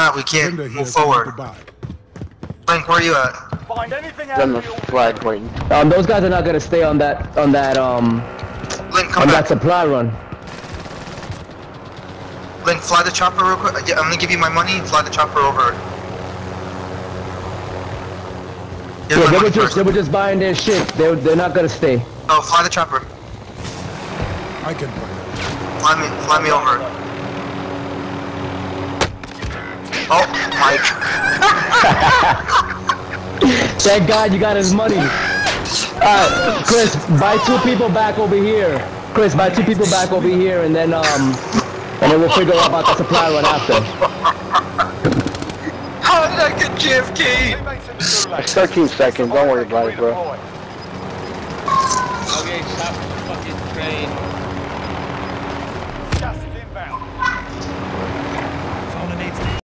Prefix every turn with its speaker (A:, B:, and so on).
A: not, we can't
B: Vendor
A: move forward.
B: to buy.
A: Link, where are you at?
C: Find anything
D: On the
C: out of
D: flag waiting.
E: Um, those guys are not gonna stay on that on that um
A: Link, come
E: on that supply run.
A: Link, fly the chopper real quick. Yeah, I'm gonna give you my money. Fly the chopper over. Here's
E: Yeah, they were just
A: first.
E: they were just buying their shit. They they're not gonna stay.
A: Oh, fly the chopper.
B: I can buy it.
A: Fly me, fly me over. Oh, Mike.
E: Thank God you got his money. Alright, Chris, buy two people back over here. Chris, buy two people back over here, and then um, and then we'll figure out about the supply run after.
A: How did I get JFK?
C: teammates in the gulag.
D: It's 13 seconds, don't worry about it, bro.
F: Okay, stop the fucking train.